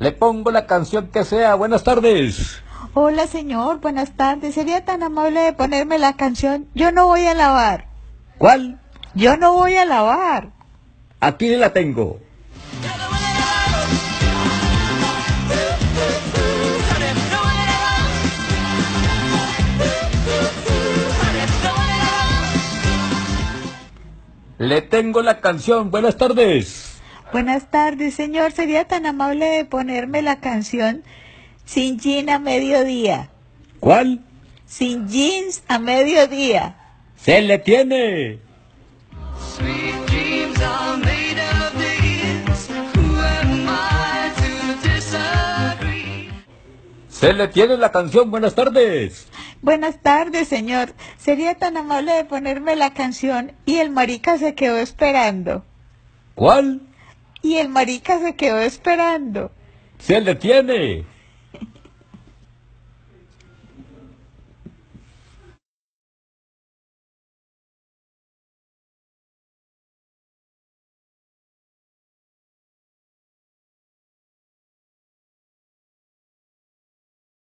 Le pongo la canción que sea. Buenas tardes. Hola señor, buenas tardes. ¿Sería tan amable de ponerme la canción Yo no voy a lavar? ¿Cuál? Yo no voy a lavar. Aquí la tengo. Le tengo la canción. Buenas tardes. Buenas tardes, señor. ¿Sería tan amable de ponerme la canción Sin Jean a mediodía? ¿Cuál? Sin jeans a mediodía. Se le tiene. Se le tiene la canción. Buenas tardes. Buenas tardes, señor. ¿Sería tan amable de ponerme la canción y el marica se quedó esperando? ¿Cuál? Y el marica se quedó esperando. Se le tiene.